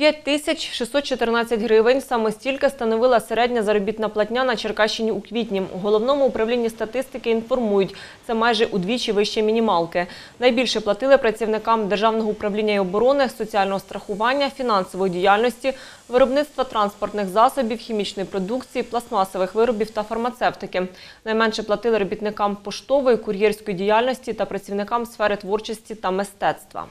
5614 гривень. Саме стільки становила середня заробітна платня на Черкащині у квітні. У головному управлінні статистики інформують, це майже удвічі вище мінімалки. Найбільше платили працівникам Державного управління і оборони, соціального страхування, фінансової діяльності, виробництва транспортних засобів, хімічної продукції, пластмасових виробів та фармацевтики. Найменше платили робітникам поштової, кур'єрської діяльності та працівникам сфери творчості та мистецтва.